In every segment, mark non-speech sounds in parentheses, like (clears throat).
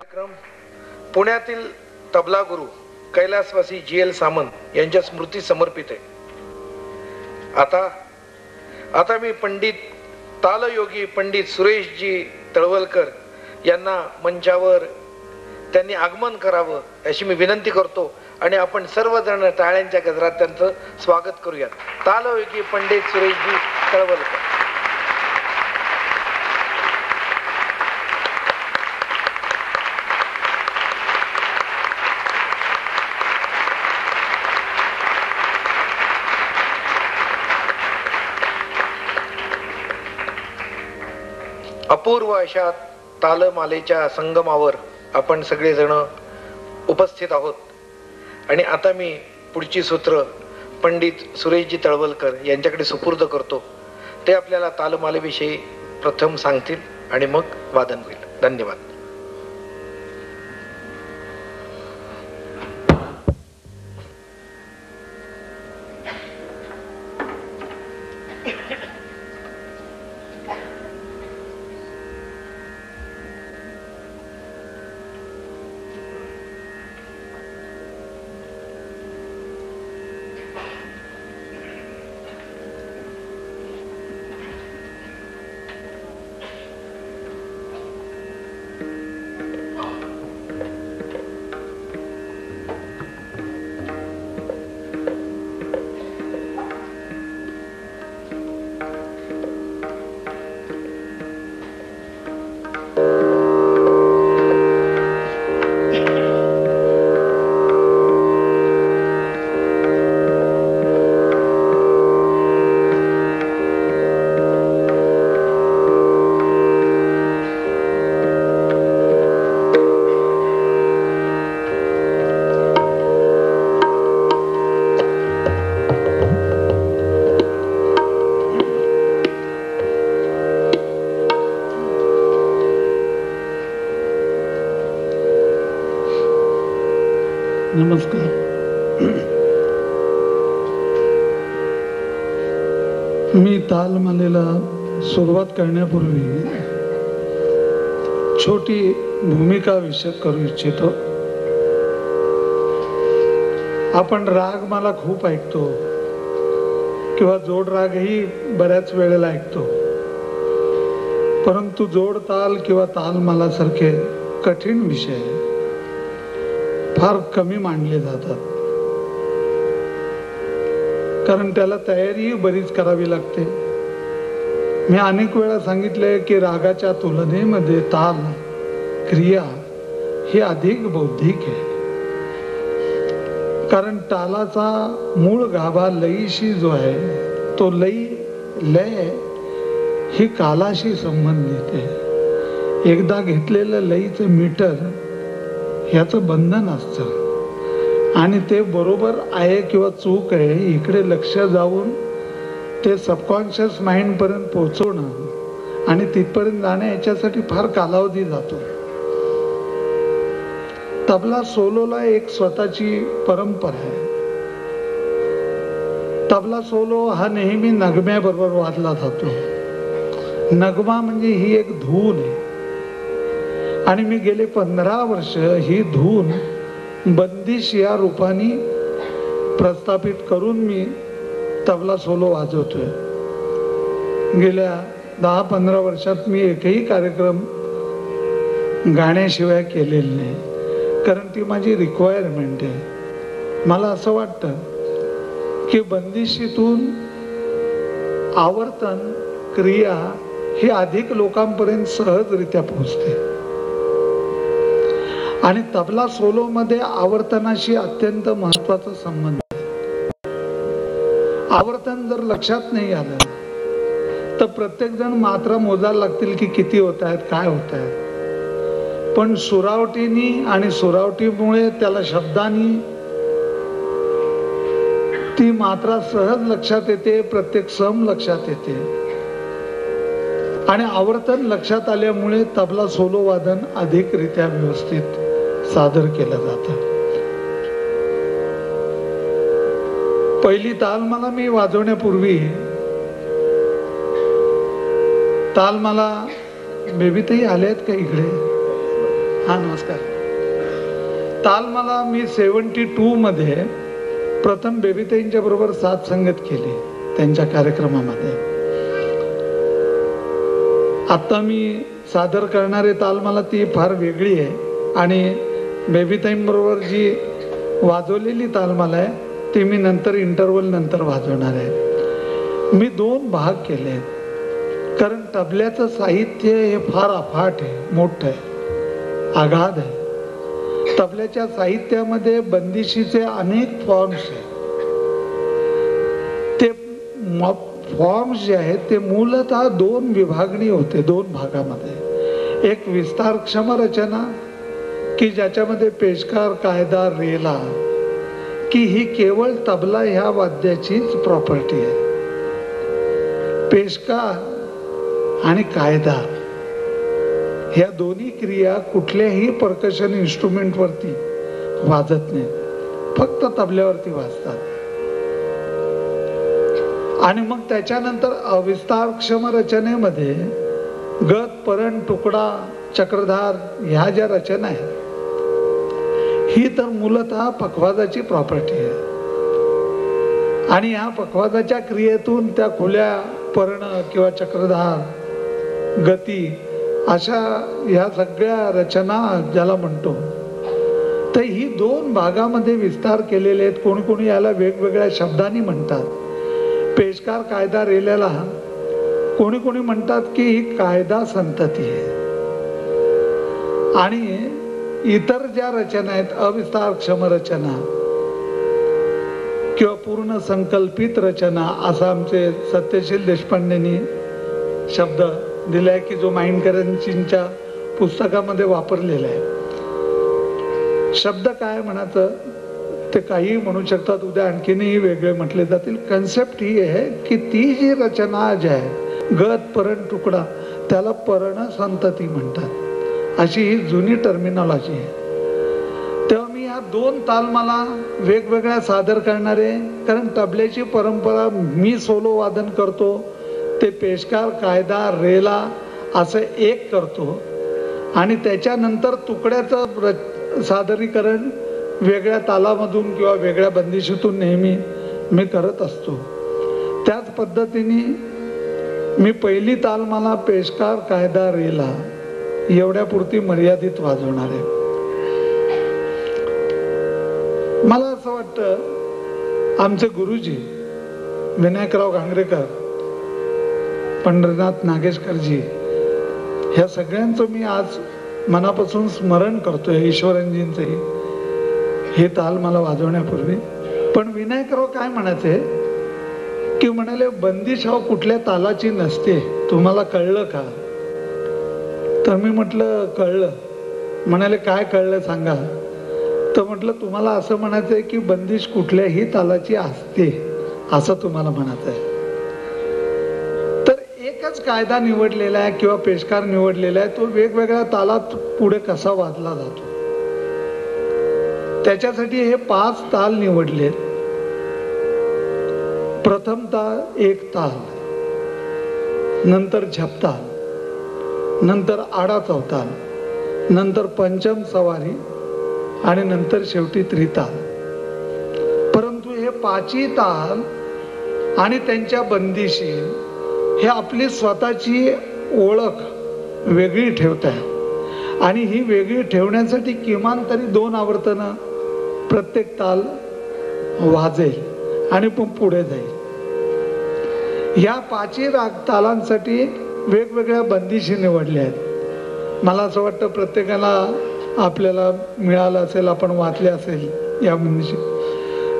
कार्यक्रम पुण्यातील तबला गुरु कैलासवासी जी एल सामंत यांच्या स्मृती समर्पित आहे. आता आता मी पंडित तालयोगी पंडित सुरेशजी तळवलकर यांना मंचावर त्यांनी आगमन करावं अशी मी विनंती करतो आणि आपण सर्वजण टाळ्यांच्या गजरात त्यांचं स्वागत करूयात. तालयोगी पंडित सुरेशजी तळवलकर. अपूर्व अशा तालमालेच्या संगमावर आपण सगळेजण उपस्थित आहोत. आणि आता मी पुढची सूत्र पंडित सुरेशजी तळवलकर यांच्याकडे सुपूर्द करतो. ते आपल्याला तालमालेविषयी प्रथम सांगतील आणि मग वादन होईल. धन्यवाद. नमस्कार. मी तालमालेला सुरुवात करण्यापूर्वी छोटी भूमिका विषय करू इच्छितो. आपण राग मला खूप ऐकतो किंवा जोड रागही बऱ्याच वेळेला ऐकतो. परंतु जोड ताल किंवा ताल मला सारखे कठीण विषय फार कमी मांडले जातात. कारण त्याला तयारी बरीच करावी लागते. मी अनेक वेळा सांगितलंय की रागाच्या तुलनेमध्ये ताल क्रिया हे अधिक बौद्धिक आहे. कारण तालाचा मूळ गाभा लयीशी जो आहे तो लई लय ही कालाशी संबंधित आहे. एकदा घेतलेलं लईचं मीटर ह्याचं बंधन असतं. आणि ते बरोबर आहे किंवा चूक आहे इकडे लक्ष जाऊन ते सबकॉन्शियस माइंडपर्यंत पोहोचवणं आणि तिथपर्यंत जाणं याच्यासाठी फार कालावधी जातो. तबला सोलोला एक स्वतःची परंपरा आहे. तबला सोलो हा नेहमी नगम्याबरोबर वाजला जातो. नगमा म्हणजे ही एक धून आहे. आणि मी गेले पंधरा वर्ष ही धून बंदिश या रूपाने प्रस्थापित करून मी तबला सोलो वाजवतोय. गेल्या दहा पंधरा वर्षात मी एकही कार्यक्रम गाण्याशिवाय केलेला नाही. कारण ती माझी रिक्वायरमेंट आहे. मला असं वाटतं की बंदिशीतून आवर्तन क्रिया ही अधिक लोकांपर्यंत सहजरित्या पोहोचते. आणि तबला सोलो मध्ये आवर्तनाशी अत्यंत महत्त्वाचा संबंध आहे. आवर्तन जर लक्षात नाही आलं तर प्रत्येक जण मात्र मोजायला लागतील की किती होत आहेत काय होत आहेत. पण सुरावटीनी आणि सुरावटीमुळे त्याला शब्दानी ती मात्रा सहज लक्षात येते प्रत्येक सम लक्षात येते. आणि आवर्तन लक्षात आल्यामुळे तबला सोलो वादन अधिकरित्या व्यवस्थित सादर केलं जात पहिली ताल मला मी वाजवण्यापूर्वी ताल मला बेबीतही आले आहेत का इकडे? हा नमस्कार. ताल मला मी सेवन्टी टू मध्ये प्रथम बेबीताईंच्या बरोबर साथ संगत केली त्यांच्या कार्यक्रमामध्ये. आता मी सादर करणारे ताल मला ती फार वेगळी आहे आणि बेबीताईंबरोबर जी वाजवलेली तालमाला आहे ती मी नंतर इंटरवल नंतर वाजवणार आहे. मी दोन भाग केले आहेत. कारण तबल्याचं साहित्य हे फार अफाट आहे मोठं आहे आघाध आहे. तबल्याच्या साहित्यामध्ये बंदिशीचे अनेक फॉर्म्स आहेत. ते फॉर्म्स जे आहेत ते मूलतः दोन विभागणी होते दोन भागामध्ये. एक विस्तारक्षम रचना की ज्याच्यामध्ये पेशकार कायदा रेला की ही केवळ तबला ह्या वाद्याचीच प्रॉपर्टी आहे. पेशकार आणि कायदा ह्या दोन्ही क्रिया कुठल्याही परकशन इन्स्ट्रुमेंट वरती वाजत नाही. फक्त तबल्यावरती वाजतात. आणि मग त्याच्यानंतर अविस्तारक्षम रचनेमध्ये गत परण तुकडा चक्रधार ह्या ज्या रचना आहेत ही तर मूलतः पखवाजाची प्रॉपर्टी आहे. आणि ह्या पखवाजाच्या क्रियेतून त्या खुल्या पर्ण किंवा चक्रधार गती अशा ह्या सगळ्या रचना ज्याला म्हणतो. तर ही दोन भागामध्ये विस्तार केलेले आहेत. कोणी कोणी याला वेगवेगळ्या शब्दांनी म्हणतात. पेशकार कायदा रेल्याला कोणी कोणी म्हणतात की ही कायदा संतती आहे. आणि इतर ज्या रचना आहेत अविस्तार क्षम रचना किंवा पूर्ण संकल्पित रचना असं आमचे सत्यशील देशपांडेंनी शब्द दिलाय की जो माइंडकरंजींच्या पुस्तकामध्ये वापरलेला आहे. शब्द काय म्हणायचं? ते काही म्हणू शकतात. उद्या आणखीनही वेगळे म्हटले जातील. कन्सेप्ट ही आहे की ती जी रचना जी आहे गत परण तुकडा त्याला परण संतती म्हणतात. अशी ही जुनी टर्मिनॉलॉजी आहे. तेव्हा मी ह्या दोन ताल मला वेगवेगळ्या सादर करणारे कारण तबल्याची परंपरा मी सोलो वादन करतो ते पेशकार कायदा रेला असं एक करतो. आणि त्याच्यानंतर तुकड्याचं र सादरीकरण वेगळ्या तालामधून किंवा वेगळ्या बंदिशीतून नेहमी मी करत असतो. त्याच पद्धतीने मी पहिली ताल मला पेशकार कायदा रेला एवढ्यापुरती मर्यादित वाजवणार. आहे मला असं वाटतं आमचे गुरुजी विनायकराव घांगरेकर पंढरीनाथ नागेशकरजी ह्या सगळ्यांचं मी आज मनापासून स्मरण करतोय ईश्वरंजींचंही. हे ताल मला वाजवण्यापूर्वी. पण विनायकराव काय म्हणायचे? की म्हणाले बंदिश हा कुठल्या तालाची नसते तुम्हाला कळलं का? तर मी म्हटलं कळलं. म्हणाले काय कळलं सांगा. तर म्हटलं तुम्हाला असं म्हणायचं आहे की बंदिश कुठल्याही तालाची असते असं तुम्हाला म्हणायचं आहे. तर एकच कायदा निवडलेला आहे किंवा पेशकार निवडलेला आहे तो वेगवेगळ्या तालात पुढे कसा वाजला जातो. त्याच्यासाठी हे पाच ताल निवडलेत. प्रथम ताल एक ताल नंतर झपताल नंतर आडा चौताल नंतर पंचम सवारी आणि नंतर शेवटी त्रिताल. परंतु हे पाची ताल आणि त्यांच्या बंदिशी हे आपली स्वतःची ओळख वेगळी ठेवत आहे आणि ही वेगळी ठेवण्यासाठी किमान तरी दोन आवर्तन प्रत्येक ताल वाजेल आणि पण पुढे जाईल. या पाचही राग तालांसाठी वेगवेगळ्या बंदिशी निवडल्या आहेत. मला असं वाटतं प्रत्येकाला आपल्याला मिळालं असेल आपण वाचले असेल या बंदिशी.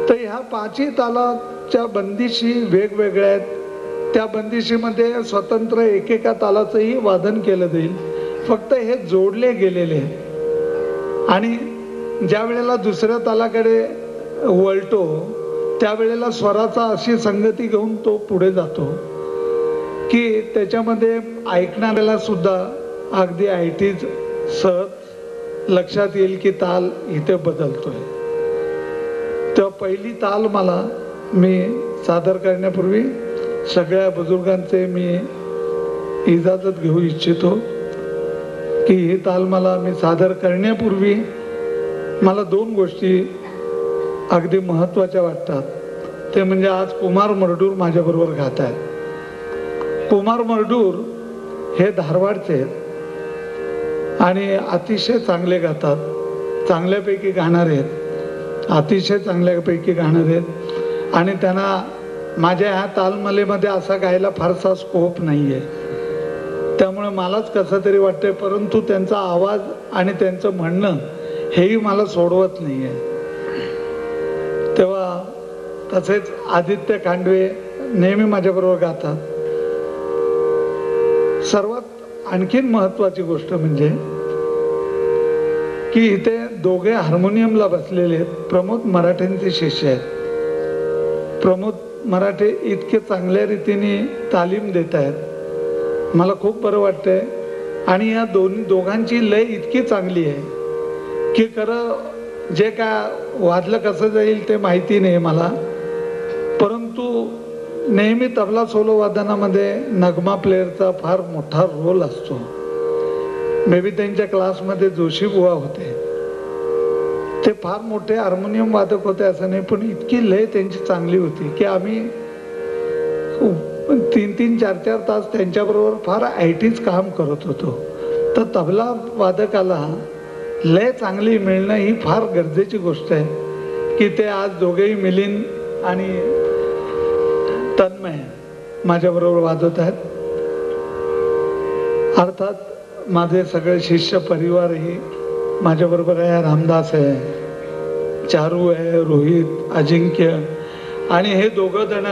तर ह्या पाचही तालाच्या बंदिशी वेगवेगळ्या आहेत. त्या बंदिशीमध्ये स्वतंत्र एकेका तालाचंही वादन केलं जाईल. फक्त हे जोडले गेलेले आहेत. आणि ज्या वेळेला दुसऱ्या तालाकडे वळतो त्यावेळेला स्वराचा अशी संगती घेऊन तो पुढे जातो. की त्याच्यामध्ये ऐकणाऱ्याला सुद्धा अगदी आय टीच सहज लक्षात येईल की ताल इथे बदलतोय. तेव्हा पहिली ताल मला मी सादर करण्यापूर्वी सगळ्या बुजुर्गांचे मी इजाजत घेऊ इच्छितो की ही ताल मला मी सादर करण्यापूर्वी मला दोन गोष्टी अगदी महत्त्वाच्या वाटतात. ते म्हणजे आज कुमार मरडूर माझ्याबरोबर गात आहेत. कुमार मरडूर हे धारवाडचे आहेत. आणि अतिशय चांगले गातात चांगल्यापैकी गाणारे आहेत. अतिशय चांगल्यापैकी गाणारे आहेत. आणि त्यांना माझ्या ह्या तालमलेमध्ये असा गायला फारसा स्कोप नाही आहे त्यामुळे मलाच कसं तरी वाटतंय परंतु त्यांचा आवाज आणि त्यांचं म्हणणं हेही मला सोडवत नाही आहे तेव्हा तसेच आदित्य खांडवे नेहमी माझ्याबरोबर गातात. आणखीन महत्वाची गोष्ट म्हणजे की इथे दोघे हार्मोनियमला बसलेले आहेत. प्रमोद मराठेंचे शिष्य आहेत. प्रमोद मराठे इतके चांगल्या रीतीने तालीम देत आहेत. मला खूप बरं वाटतंय. आणि या दोन दोघांची लय इतकी चांगली आहे. की खरं जे काय वाजलं कसं जाईल ते माहिती नाही मला. परंतु नेहमी तबला सोलो वादनामध्ये नगमा प्लेअरचा फार मोठा रोल असतो. मे बी त्यांच्या क्लासमध्ये जोशी बुवा होते. ते फार मोठे हार्मोनियम वादक होते असं नाही पण इतकी लय त्यांची चांगली होती की आम्ही तीन तीन चार चार तास त्यांच्याबरोबर फार आयटीच काम करत होतो. तर तबला वादकाला लय चांगली मिळणं ही फार गरजेची गोष्ट आहे की ते आज दोघेही मिलिंद आणि तन्मय माझ्याबरोबर वाजवत आहेत. अर्थात माझे सगळे शिष्य परिवारही माझ्याबरोबर आहे. रामदास आहे चारू आहे रोहित अजिंक्य आणि हे दोघं जण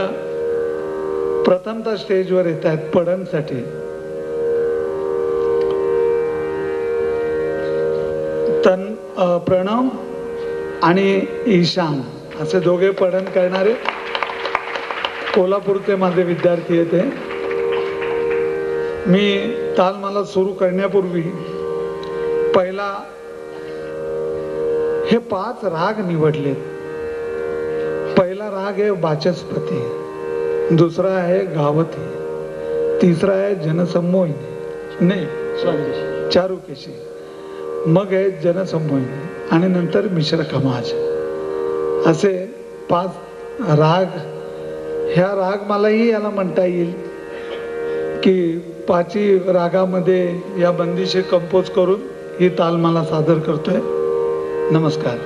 प्रथमतः स्टेजवर येत आहेत पडणसाठी तन प्रणव आणि ईशान असे दोघे पडण करणारे कोल्हापूरचे माझे विद्यार्थी आहेत मी तालमाला सुरू करण्यापूर्वी पहिला हे पाच राग निवडलेत. पहिला राग आहे वाचस्पती दुसरा आहे गावती तिसरा आहे जनसंमोहिनी. नाही सॉरी चारुकेशी. मग आहे जनसंमोहिनी आणि नंतर मिश्र कमाज असे पाच राग ह्या राग मलाही याला म्हणता येईल की पाची रागामध्ये या बंदिशे कंपोज करून ही ताल मला सादर करतोय. नमस्कार.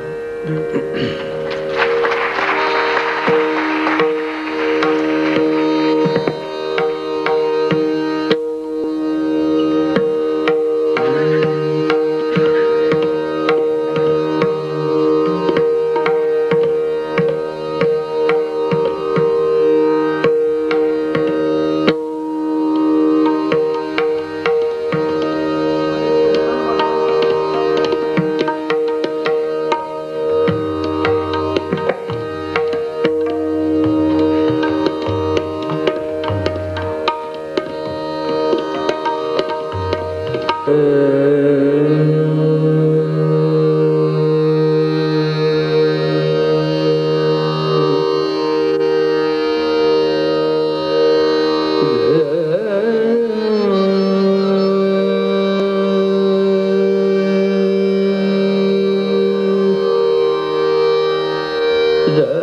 人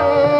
Oh.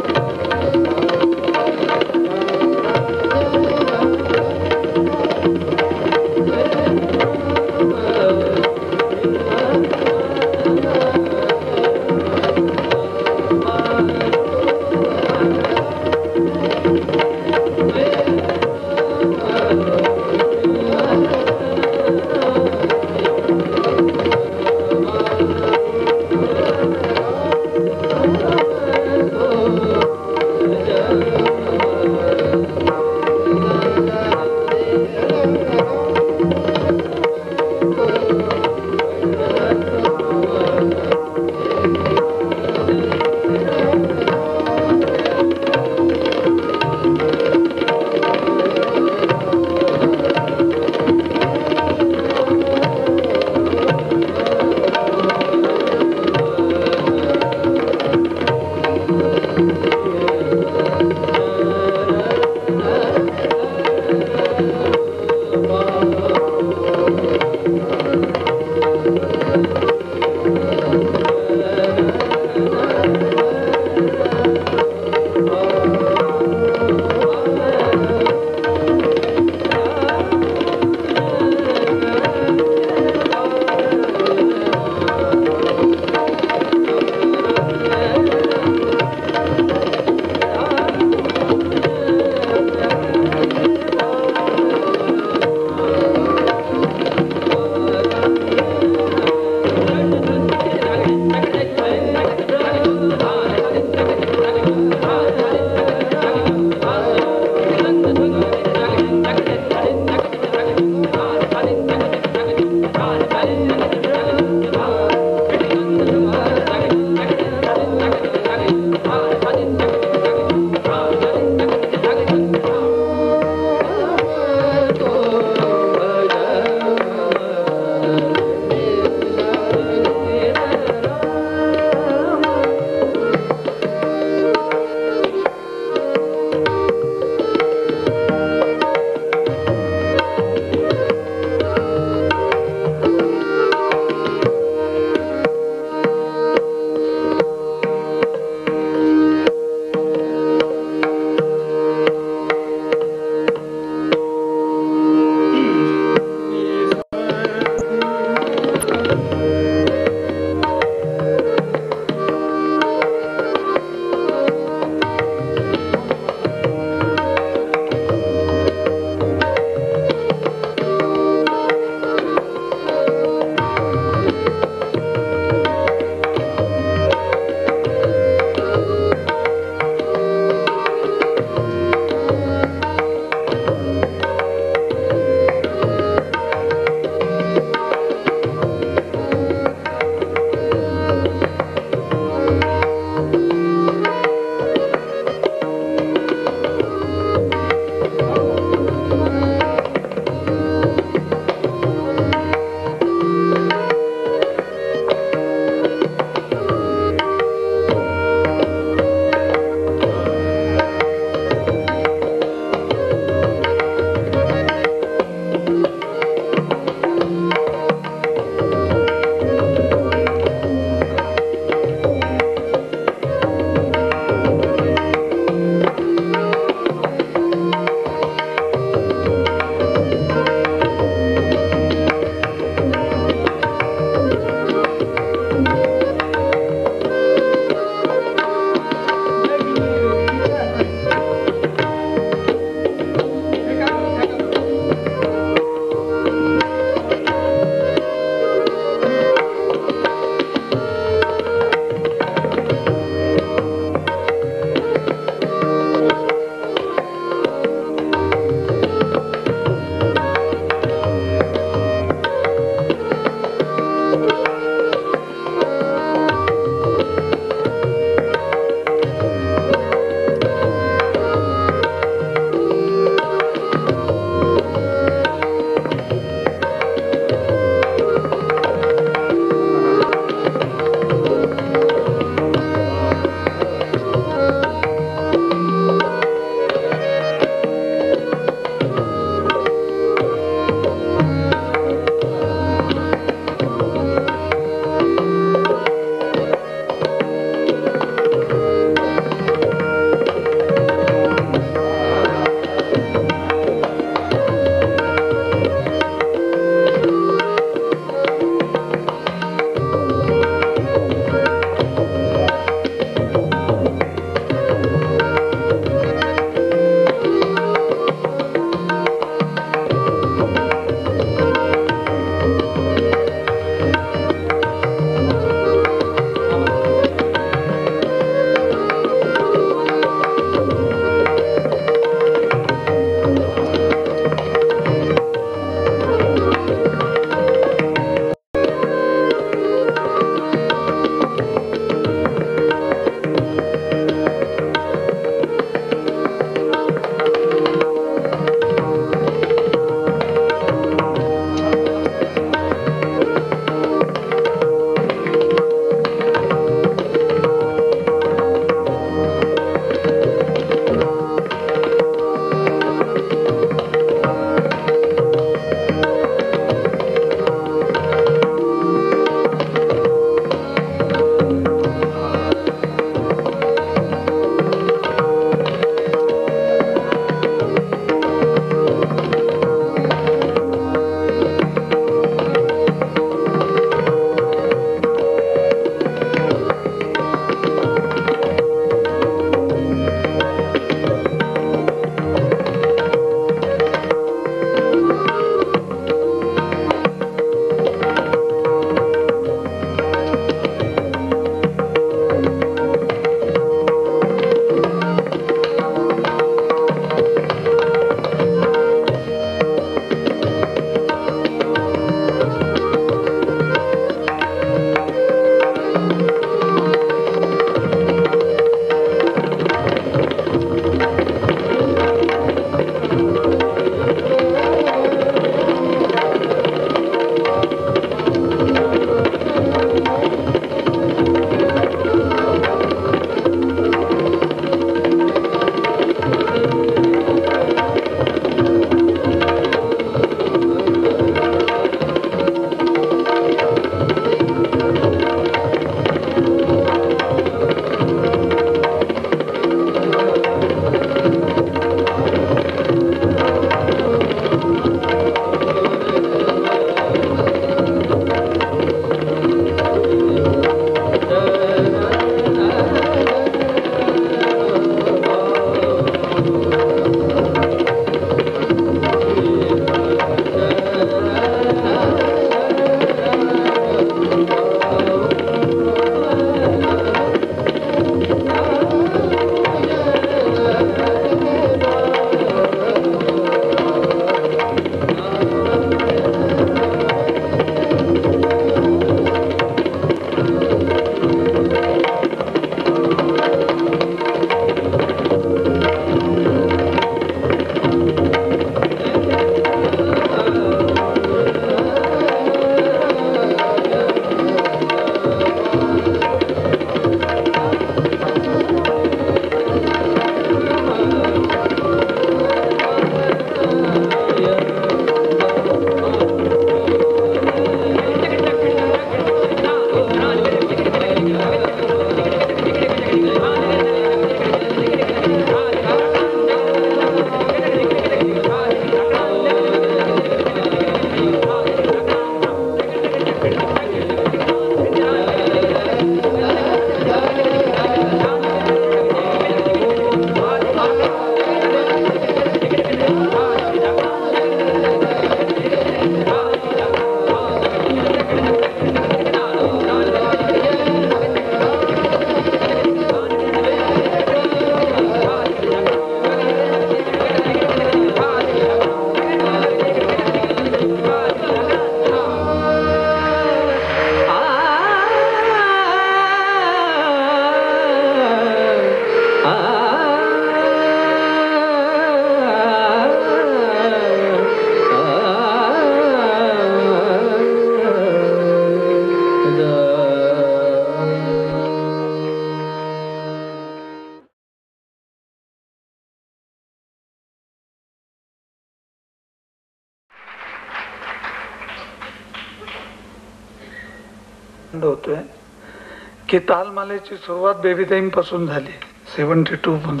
की तालमालेची सुरुवात बेबी पासून झाली सेवन्टी टू मधून.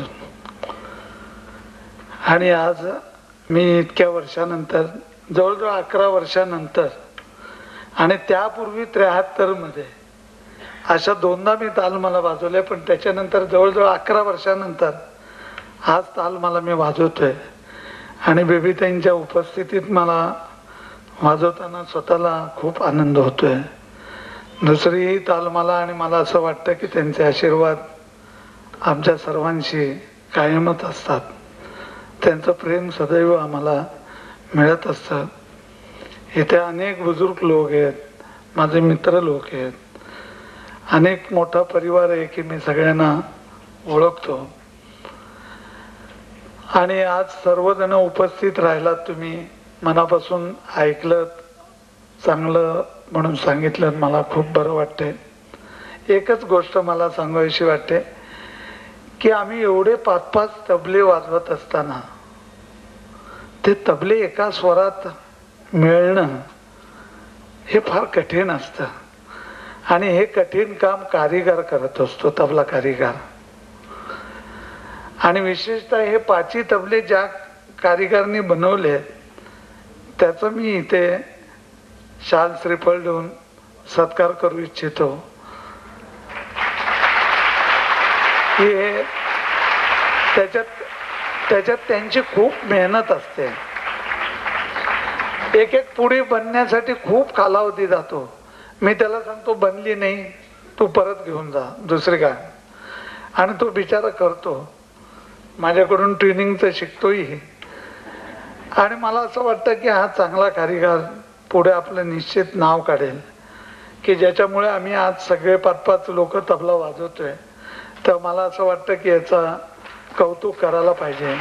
आणि आज मी इतक्या वर्षानंतर जवळजवळ अकरा वर्षानंतर आणि त्यापूर्वी त्र्याहत्तरमध्ये अशा दोनदा मी ताल मला वाजवल्या पण त्याच्यानंतर जवळजवळ अकरा वर्षानंतर आज ताल मला मी वाजवतोय. आणि बेबीताईंच्या उपस्थितीत मला वाजवताना स्वतःला खूप आनंद होतोय. दुसरी ही ताल मला आणि मला असं वाटतं की त्यांचे आशीर्वाद आमच्या सर्वांशी कायमच असतात. त्यांचं प्रेम सदैव आम्हाला मिळत असतं. इथे अनेक बुजुर्ग लोक आहेत माझे मित्र लोक आहेत. अनेक मोठा परिवार आहे की मी सगळ्यांना ओळखतो. आणि आज सर्वजण उपस्थित राहिलात तुम्ही मनापासून ऐकलं चांगलं म्हणून सांगितलं मला खूप बरं वाटते एकच गोष्ट मला सांगावीशी वाटते की आम्ही एवढे पाच पाच तबले वाजवत असताना ते तबले एका स्वरात मिळणं हे फार कठीण असतं. आणि हे कठीण काम कारीगर करत असतो तबला कारीगार. आणि विशेषतः हे पाची तबले ज्या कारिगारनी बनवले त्याचं मी इथे शाल श्रीफळ देऊन सत्कार करू इच्छितो. की हे त्याच्यात त्याच्यात त्यांची खूप मेहनत असते. एक एक पुडी बनण्यासाठी खूप कालावधी जातो. मी त्याला सांगतो बनली नाही तू परत घेऊन जा दुसरी काय आणि तो बिचारा करतो. माझ्याकडून ट्रेनिंग तर शिकतोही. आणि मला असं वाटतं की हा चांगला कारीगार पुढे आपलं निश्चित नाव काढेल. की ज्याच्यामुळे आम्ही आज सगळे पाच पाच लोक तबला वाजवतोय. तर मला असं वाटतं की याचा कौतुक करायला पाहिजे.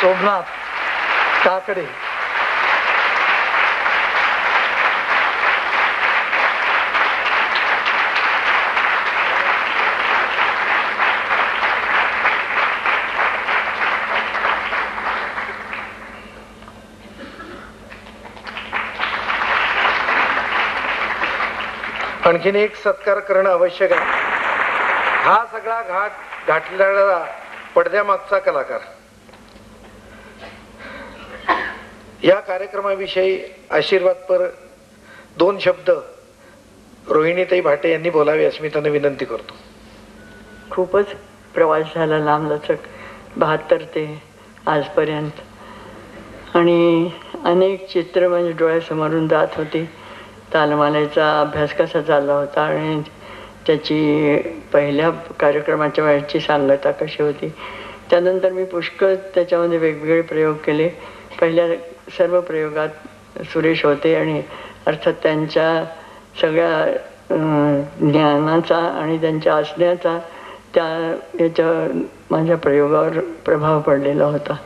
सोमनाथ काकडे. आणखीन एक सत्कार करणं आवश्यक आहे. हा सगळा घाट घाटलेला पडद्यामागचा कलाकार. या कार्यक्रमाविषयी आशीर्वादपर दोन शब्द रोहिणीताई भाटे यांनी बोलावे अशी मी त्यांना विनंती करतो. खूपच प्रवास झाला लांबलचक बहात्तर ते आजपर्यंत. आणि अनेक चित्र म्हणजे डोळ्यासमोरून जात होती. तालमालेचा अभ्यास कसा चालला होता आणि त्याची पहिल्या कार्यक्रमाच्या वेळेची सांगता कशी होती? त्यानंतर मी पुष्कळ त्याच्यामध्ये वेगवेगळे प्रयोग केले. पहिल्या सर्व प्रयोगात सुरेश होते आणि अर्थात त्यांच्या सगळ्या ज्ञानाचा आणि त्यांच्या असण्याचा त्या याच्या माझ्या प्रयोगावर प्रभाव पडलेला होता.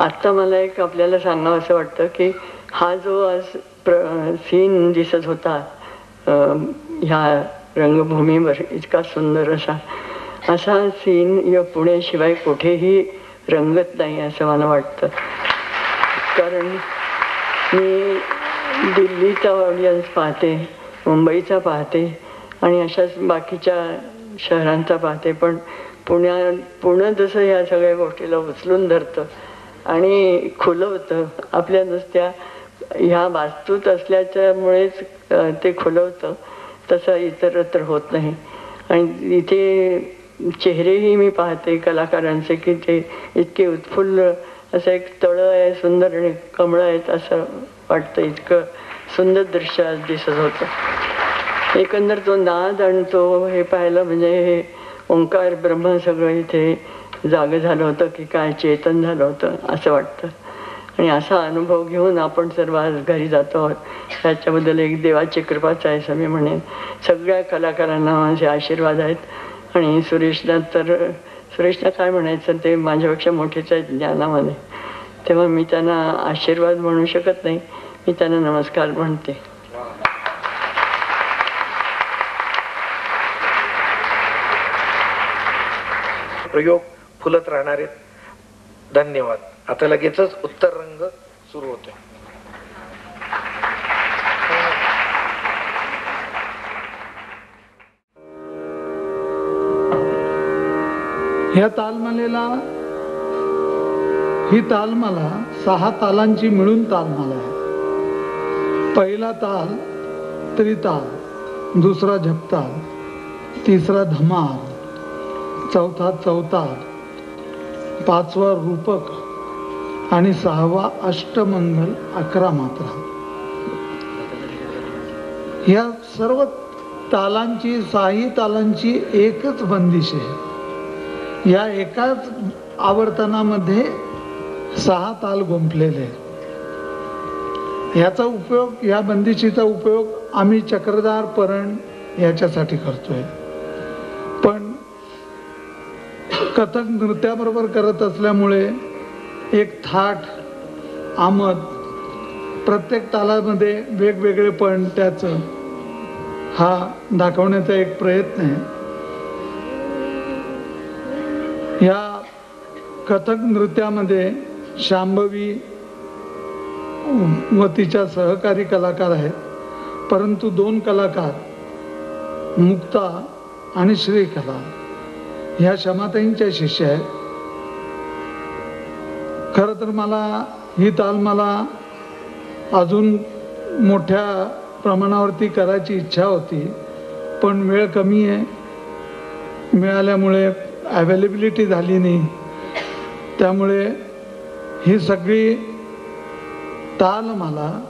आत्ता मला एक आपल्याला सांगावं असं वाटतं की हा जो आज प्र सीन दिसत होता. ह्या रंगभूमीवर इतका सुंदर असा. असा सीन या पुण्याशिवाय कुठेही रंगत नाही असं मला वाटतं. कारण मी दिल्लीचा ऑडियन्स पाहते मुंबईचा पाहते आणि अशाच बाकीच्या शहरांचा पाहते. पण पुण्या पुणं जसं ह्या सगळ्या गोष्टीला उचलून धरतं आणि खुलवतं आपल्या नुसत्या ह्या वास्तूत असल्याच्यामुळेच ते खुलवतं. तसं इतरत्र होत नाही. आणि इथे चेहरेही मी पाहते कलाकारांचे की ते इतके उत्फुल्ल असं एक तळं आहे सुंदर आणि कमळं आहेत असं वाटतं. इतकं सुंदर दृश्य आज दिसत होतं. एकंदर तो नाद आणि तो हे पाहायला म्हणजे हे ओंकार ब्रह्म सगळं इथे जागं झालं होतं की काय चेतन झालं होतं असं वाटतं. आणि असा अनुभव घेऊन आपण सर्व आज घरी जातो आहोत. त्याच्याबद्दल एक देवाची कृपाच आहे असं मी म्हणेन. सगळ्या कलाकारांना माझे आशीर्वाद आहेत. आणि सुरेशला तर सुरेशला काय म्हणायचं ते माझ्यापेक्षा मोठेच आहेत ज्ञानामध्ये. तेव्हा मी त्यांना आशीर्वाद म्हणू शकत नाही. मी त्यांना नमस्कार म्हणते. प्रयोग फुलत राहणार. आहेत धन्यवाद. आता लगेचच उत्तर रंग सुरू होतोय. ह्या तालमालेला ही तालमाला सहा तालांची मिळून तालमाला आहे. पहिला ताल त्रिताल दुसरा झपताल तिसरा धमाल चौथा चौताल पाचवा रूपक. आणि सहावा अष्टमंगल अकरा मात्रा. या सर्व तालांची साही तालांची एकच बंदिश आहे. या एकाच आवर्तनामध्ये सहा ताल गुंफलेले याचा उपयोग या बंदिशीचा उपयोग आम्ही चक्रधार परण याच्यासाठी करतोय. पण कथक नृत्याबरोबर करत असल्यामुळे एक थाट आमद प्रत्येक तालामध्ये वेगवेगळे पण त्याचं हा दाखवण्याचा एक प्रयत्न आहे. या कथक नृत्यामध्ये शांभवी व तिच्या सहकारी कलाकार आहेत परंतु दोन कलाकार मुक्ता आणि श्रीकला. ह्या क्षमाताईंच्या शिष्य आहेत. खरं तर मला ही ताल मला अजून मोठ्या प्रमाणावरती करायची इच्छा होती पण वेळ कमी आहे. मिळाल्यामुळे अवेलेबिलिटी झाली नाही. त्यामुळे ही सगळी ताल मला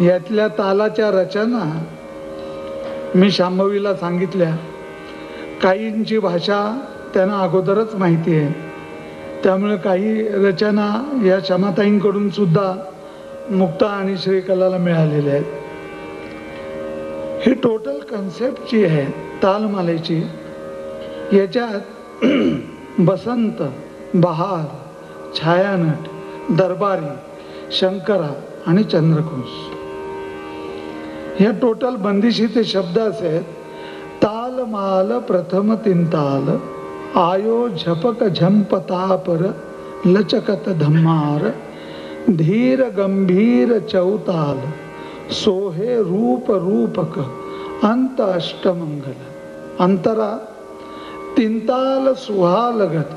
यातल्या तालाच्या रचना मी शांभवीला सांगितल्या. काहींची भाषा त्यांना अगोदरच माहिती आहे. त्यामुळे काही रचना या क्षमाताईंकडून सुद्धा मुक्ता आणि श्रीकलाला मिळालेल्या आहेत. ही टोटल कन्सेप्ट जी आहे तालमालेची याच्यात (clears throat) बसंत बहार छायानट दरबारी शंकरा आणि चंद्रकुंस या टोटल बंदिशीचे शब्द असे तालमाल ताल माल प्रथम ताल आयो झपक झंपतापर लचकत धम्मार, धीर गंभीर चौताल, सोहे रूप रूपक अंत अष्टमंगल। अंतरा तिंताल सुहालगत,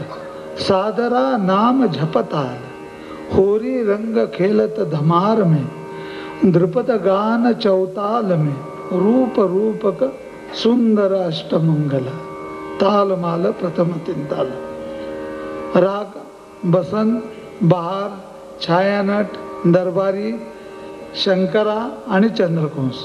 सादरा नाम झपताल, होरी रंग खेलत धमार में द्रुपद गान चौताल में, रूप रूपक सुंदर अष्टमंगल। ताल माल प्रथम तीन ताल राग बसंत बहार छायानट दरबारी शंकरा आणि चंद्रकुंस